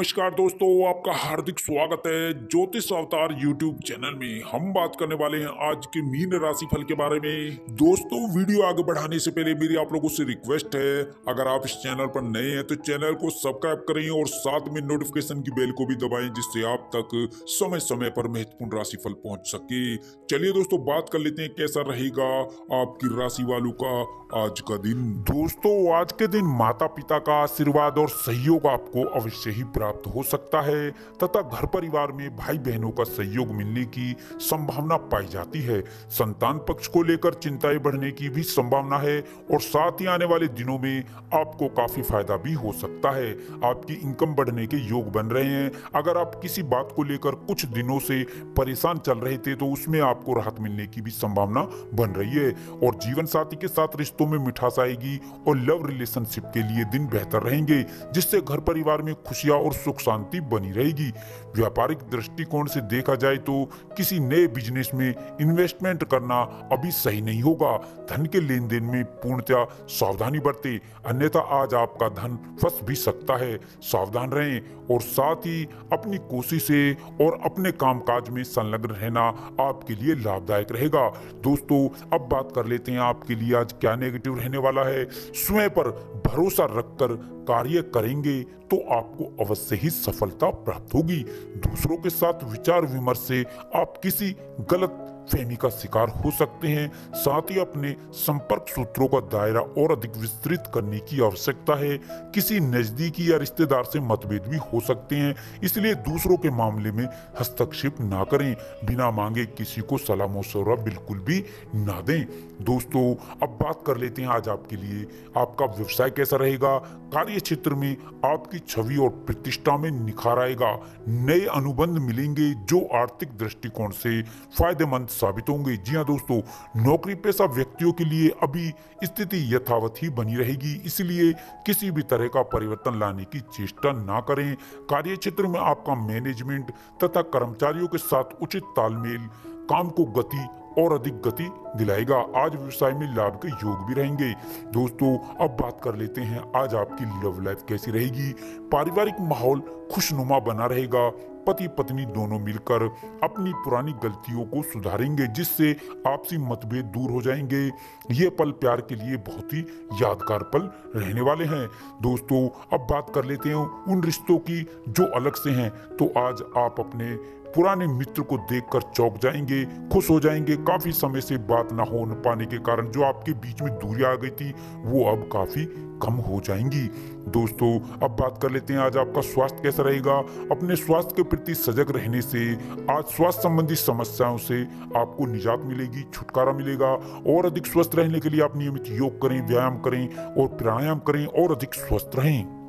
नमस्कार दोस्तों, आपका हार्दिक स्वागत है ज्योतिष अवतार यूट्यूब चैनल में। हम बात करने वाले हैं आज के मीन राशि फल के बारे में। दोस्तों, वीडियो आगे बढ़ाने से पहले मेरी आप लोगों से रिक्वेस्ट है, अगर आप इस चैनल पर नए हैं तो चैनल को सब्सक्राइब करें और साथ में नोटिफिकेशन की बेल को भी दबाएँ, जिससे आप तक समय समय पर महत्वपूर्ण राशि फल पहुँच सके। चलिए दोस्तों, बात कर लेते हैं कैसा रहेगा आपकी राशि वालों का आज का दिन। दोस्तों, आज के दिन माता पिता का आशीर्वाद और सहयोग आपको अवश्य ही प्राप्त हो सकता है, तथा घर परिवार में भाई बहनों का सहयोग मिलने की संभावना पाई जाती है। संतान पक्ष को लेकर चिंताएँ बढ़ने की भी संभावना है, और साथ ही आने वाले दिनों में आपको काफ़ी फ़ायदा भी हो सकता है। आपकी इनकम बढ़ने के योग बन रहे हैं। अगर आप किसी बात को लेकर कुछ दिनों से परेशान चल रहे थे तो उसमें आपको राहत मिलने की भी संभावना बन रही है, और जीवन साथी के साथ रिश्तों में मिठास आएगी, और लव रिलेशनशिप के लिए दिन बेहतर रहेंगे, जिससे घर परिवार में खुशियाँ और सुख शांति बनी रहेगी। व्यापारिक दृष्टिकोण से देखा जाए तो किसी नए बिज़नेस में इन्वेस्टमेंट करना अभी सही नहीं होगा। धन के लेन देन में पूर्णतया सावधानी बरते, अन्यथा आज आपका धन फंस भी सकता है। सावधान रहें और साथ ही अपनी कोशिश और अपने कामकाज में संलग्न रहना आपके लिए लाभदायक रहेगा। दोस्तों, अब बात कर लेते हैं आपके लिए आज क्या नेगेटिव रहने वाला है। स्वयं पर भरोसा रखकर कार्य करेंगे तो आपको अवश्य ही सफलता प्राप्त होगी। दूसरों के साथ विचार विमर्श से आप किसी गलत फहमी का शिकार हो सकते हैं। साथ ही अपने संपर्क सूत्रों का दायरा और अधिक विस्तृत करने की आवश्यकता है। किसी नजदीकी या रिश्तेदार से मतभेद भी हो सकते हैं। इसलिए दूसरों के मामले में हस्तक्षेप ना करें। बिना मांगे किसी को सलाह मशवरा बिल्कुल भी ना दें। दोस्तों, अब बात कर लेते हैं आज आपके लिए। आपका व्यवसाय कैसा रहेगा? कार्य क्षेत्र में आपकी छवि और प्रतिष्ठा में निखार आएगा। नए अनुबंध मिलेंगे जो आर्थिक दृष्टिकोण से फ़ायदेमंद साबित होंगे। जी हाँ दोस्तों, नौकरी पेशा व्यक्तियों के लिए अभी स्थिति यथावत ही बनी रहेगी। इसलिए किसी भी तरह का परिवर्तन लाने की चेष्टा ना करें। कार्य क्षेत्र में आपका मैनेजमेंट तथा कर्मचारियों के साथ उचित तालमेल, काम को गति और अधिक गति दिलाएगा। आज व्यवसाय में लाभ के योग भी रहेंगे। दोस्तों, अब बात कर लेते हैं। आज आपकी लव लाइफ कैसी रहेगी? पारिवारिक माहौल खुशनुमा बना रहेगा। पति पत्नी दोनों मिलकर अपनी पुरानी गलतियों को सुधारेंगे, जिससे आपसी मतभेद दूर हो जाएँगे। ये पल प्यार के लिए बहुत ही यादगार पल रहने वाले हैं। दोस्तों, अब बात कर लेते हैं उन रिश्तों की जो अलग से हैं। तो आज आप अपने पुराने मित्र को देखकर चौक जाएँगे, खुश हो जाएँगे। काफ़ी समय से बात ना हो पाने के कारण जो आपके बीच में दूरी आ गई थी, वो अब काफ़ी कम हो जाएँगी। दोस्तों, अब बात कर लेते हैं आज आपका स्वास्थ्य कैसा रहेगा। अपने स्वास्थ्य के प्रति सजग रहने से, आज स्वास्थ्य संबंधी समस्याओं से आपको निजात मिलेगी, छुटकारा मिलेगा। और अधिक स्वस्थ रहने के लिए आप नियमित योग करें, व्यायाम करें और प्राणायाम करें और अधिक स्वस्थ रहें।